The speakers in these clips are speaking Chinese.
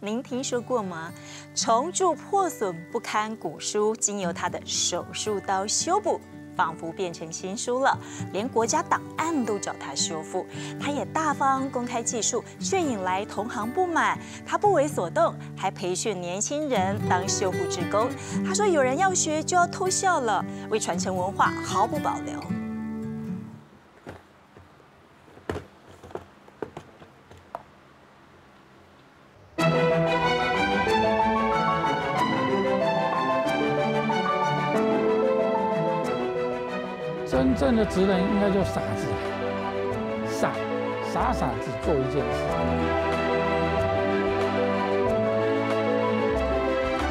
您听说过吗？重铸破损不堪古书，经由他的手术刀修补。仿佛变成新书了，连国家档案都找他修复，他也大方公开技术，却引来同行不满。他不为所动，还培训年轻人当修复职工。他说：“有人要学就要偷笑了，为传承文化毫不保留。”正的职人应该就傻子，傻傻傻子做一件事，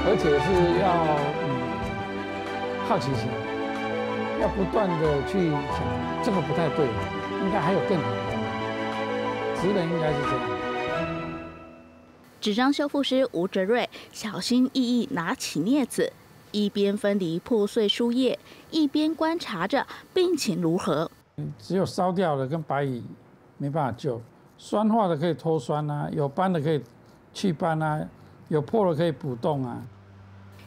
而且是要嗯好奇心，要不断的去想这个不太对，应该还有更好的。职人应该是这样。纸张修复师吴哲瑞小心翼翼拿起镊子。一边分离破碎书页，一边观察着病情如何。只有烧掉了跟白蚁没办法救，酸化的可以脱酸啊，有斑的可以去斑啊，有破了可以补洞啊。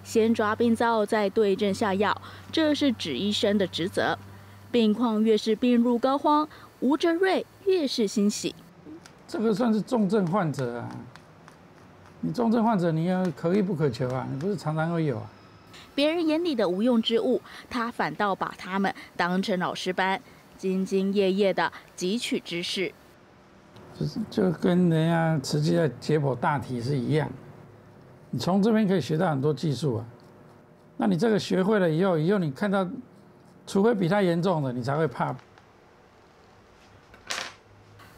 先抓病灶，再对症下药，这是指医生的职责。病况越是病入膏肓，吴哲瑞越是欣喜。这个算是重症患者啊，你重症患者你要可遇不可求啊，你不是常常会有啊。别人眼里的无用之物，他反倒把他们当成老师般，兢兢业业的汲取知识。就是就跟人家实际在解剖大体是一样，你从这边可以学到很多技术啊。那你这个学会了以后，以后你看到，除非比他严重的，你才会怕。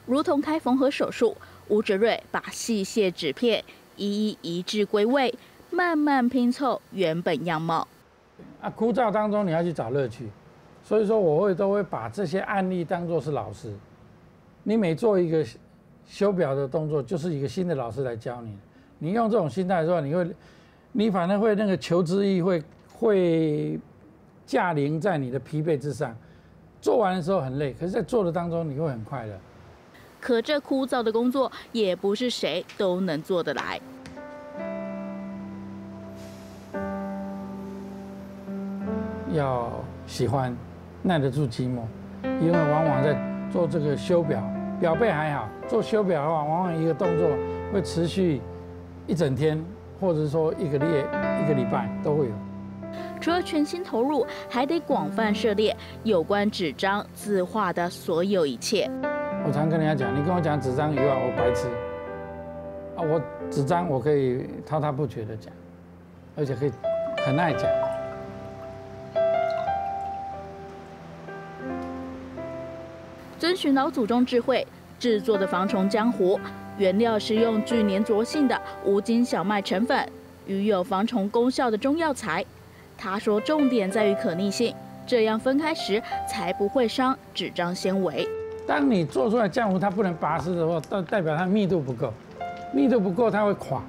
如同开缝合手术，吴哲瑞把细屑纸片一一移至归位。慢慢拼凑原本样貌。啊，枯燥当中你要去找乐趣，所以说我会都会把这些案例当做是老师。你每做一个修表的动作，就是一个新的老师来教你。你用这种心态的时候，你会，你反而会那个求知欲会会驾临在你的疲惫之上。做完的时候很累，可是在做的当中你会很快乐。可这枯燥的工作也不是谁都能做得来。要喜欢，耐得住寂寞，因为往往在做这个修表，表背还好，做修表的话，往往一个动作会持续一整天，或者说一个月、一个礼拜都会有。除了全心投入，还得广泛涉猎有关纸张字画的所有一切。我常跟人家讲，你跟我讲纸张以外，我白痴。啊，我纸张我可以滔滔不绝的讲，而且可以很爱讲。遵循老祖宗智慧制作的防虫浆糊，原料是用具粘着性的无筋小麦成粉与有防虫功效的中药材。他说，重点在于可逆性，这样分开时才不会伤纸张纤维。当你做出来浆糊它不能拔丝的话，代代表它密度不够，密度不够它会垮。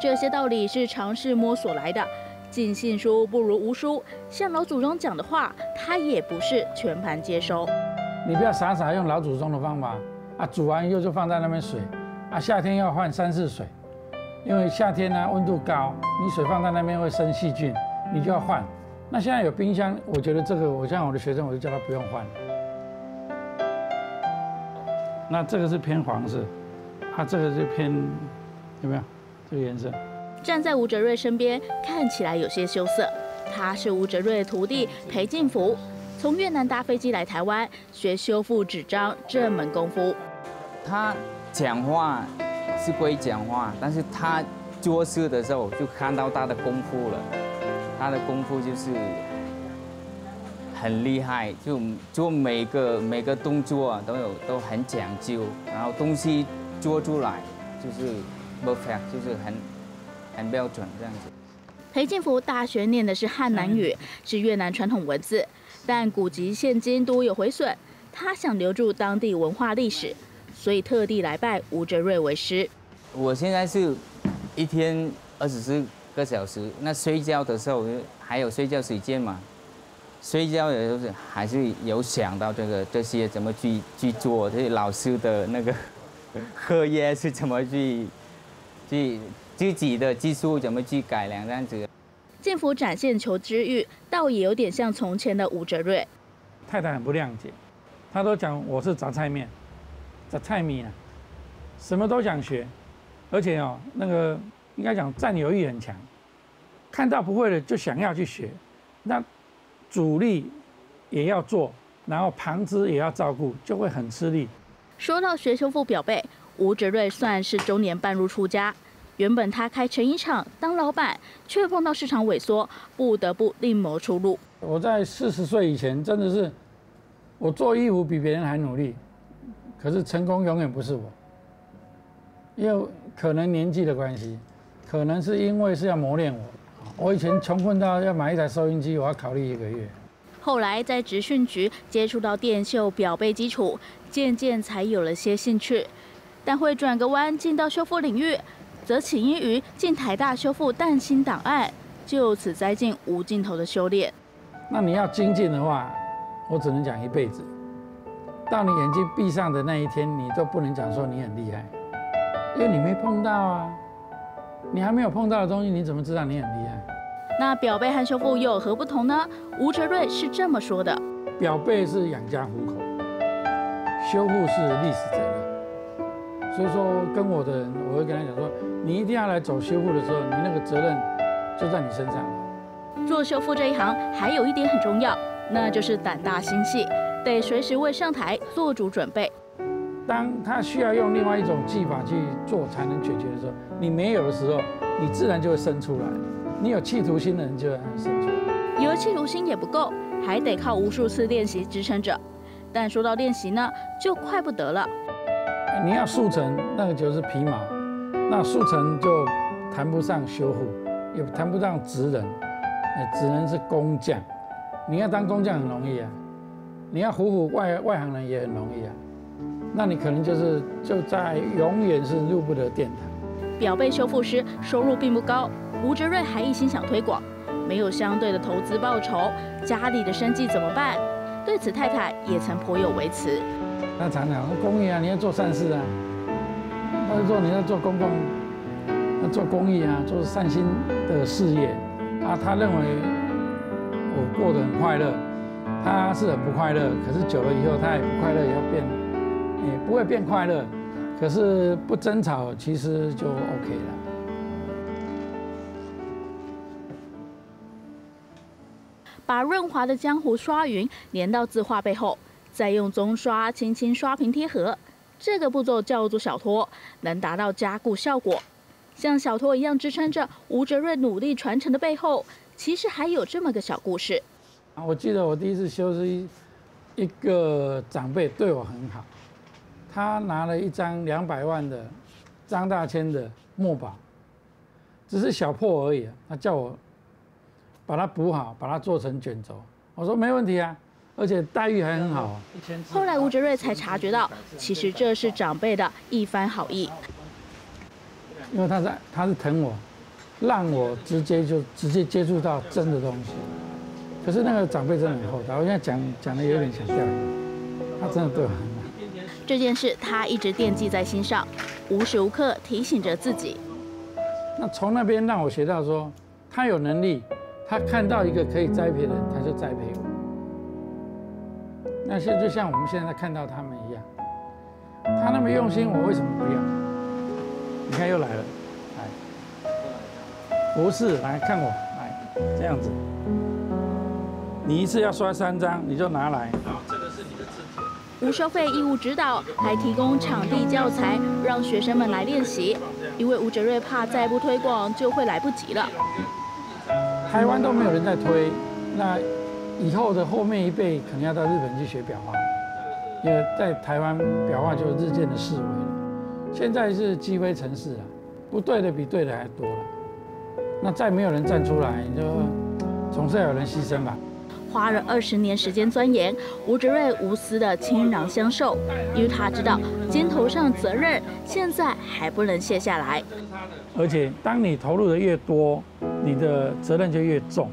这些道理是尝试摸索来的，尽信书不如无书。像老祖宗讲的话，他也不是全盘接收。你不要傻傻用老祖宗的方法啊，煮完以后就放在那边水啊，夏天要换三次水，因为夏天呢温度高，你水放在那边会生细菌，你就要换。那现在有冰箱，我觉得这个我像我的学生，我就叫他不用换。那这个是偏黄色，啊，这个是偏有没有这个颜色？站在吴哲瑞身边，看起来有些羞涩。他是吴哲瑞的徒弟裴进福。从越南搭飞机来台湾学修复纸张这门功夫，他讲话是归讲话，但是他做事的时候就看到他的功夫了。他的功夫就是很厉害，就做每个每个动作都有都很讲究，然后东西做出来就是 perfect，就是很很标准这样子。裴建福大学念的是汉南语，是越南传统文字。但古籍现今多有毁损，他想留住当地文化历史，所以特地来拜吴哲瑞为师。我现在是一天二十四个小时，那睡觉的时候还有睡觉时间嘛？睡觉也就是还是有想到这个这些怎么去去做，这些老师的那个 课业是怎么去自自己的技术怎么去改良这样子。进福展现求知欲，倒也有点像从前的吴哲瑞。太太很不谅解，她都讲我是杂菜面，杂菜米啊，什么都想学，而且哦，那个应该讲占有欲很强，看到不会的就想要去学，那主力也要做，然后旁支也要照顾，就会很吃力。说到学修复表背，吴哲瑞算是中年半入出家。原本他开成衣厂当老板，却碰到市场萎缩，不得不另谋出路。我在四十岁以前，真的是我做衣服比别人还努力，可是成功永远不是我，因为可能年纪的关系，可能是因为是要磨练我。我以前穷困到要买一台收音机，我要考虑一个月。后来在职训局接触到电绣表背基础，渐渐才有了些兴趣，但会转个弯进到修复领域。则起因于进台大修复蛋清档案，就此栽进无尽头的修炼。那你要精进的话，我只能讲一辈子。到你眼睛闭上的那一天，你都不能讲说你很厉害，因为你没碰到啊。你还没有碰到的东西，你怎么知道你很厉害？那表背和修复又有何不同呢？吴哲瑞是这么说的：表背是养家糊口，修复是历史责任。所以说，跟我的人，我会跟他讲说，你一定要来走修复的时候，你那个责任就在你身上。做修复这一行，还有一点很重要，那就是胆大心细，得随时为上台做足准备。当他需要用另外一种技法去做才能解决的时候，你没有的时候，你自然就会生出来。你有企图心的人就会生出来。有企图心也不够，还得靠无数次练习支撑着。但说到练习呢，就快不得了。你要速成，那个就是皮毛，那速成就谈不上修复，也谈不上职人，哎，只能是工匠。你要当工匠很容易啊，你要唬唬外外行人也很容易啊。那你可能就是就在永远是入不得殿堂。表背修复师收入并不高，吴哲瑞还一心想推广，没有相对的投资报酬，家里的生计怎么办？对此太太也曾颇有微词。他常常说公益啊，你要做善事啊。他说你要做公共，要做公益啊，做善心的事业啊。他认为我过得很快乐，他是很不快乐。可是久了以后，他也不快乐，也要变，也不会变快乐。可是不争吵，其实就 OK 了。把润滑的江湖刷匀，粘到字画背后。再用棕刷轻轻刷平贴合，这个步骤叫做小托，能达到加固效果。像小托一样支撑着吴哲瑞努力传承的背后，其实还有这么个小故事。我记得我第一次修是一一个长辈对我很好，他拿了一张两百万的张大千的墨宝，只是小破而已，他叫我把它补好，把它做成卷轴。我说没问题啊。而且待遇还很好。后来吴哲瑞才察觉到，其实这是长辈的一番好意。因为他是他是疼我，让我直接就直接接触到真的东西。可是那个长辈真的很厚道，我现在讲讲的有点想掉眼泪。他真的对我很好。这件事他一直惦记在心上，无时无刻提醒着自己。那从那边让我学到说，他有能力，他看到一个可以栽培的人，他就栽培我。那些就像我们现在看到他们一样，他那么用心，我为什么不要？你看又来了，来，不是来看我，来这样子，你一次要刷三张，你就拿来。好，这个是你的字帖。无收费义务指导，还提供场地教材，让学生们来练习。因为吴哲瑞怕再不推广就会来不及了。台湾都没有人在推，那。以后的后面一辈可能要到日本去学裱画，因为在台湾裱画就日渐的式微了。现在是积微成市了，不对的比对的还多了。那再没有人站出来，就总是要有人牺牲吧。花了二十年时间钻研，吴哲瑞无私的倾囊相授，因为他知道肩头上的责任现在还不能卸下来。而且当你投入的越多，你的责任就越重。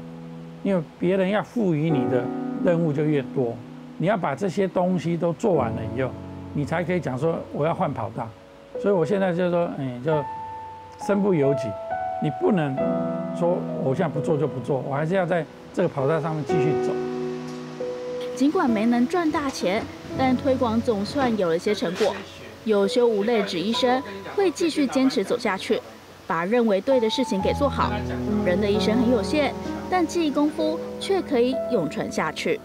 因为别人要赋予你的任务就越多，你要把这些东西都做完了以后，你才可以讲说我要换跑道。所以我现在就说，嗯，就身不由己，你不能说我现在不做就不做，我还是要在这个跑道上面继续走。尽管没能赚大钱，但推广总算有了些成果。有修无泪指医生会继续坚持走下去，把认为对的事情给做好。人的一生很有限，但记忆功夫却可以永存下去。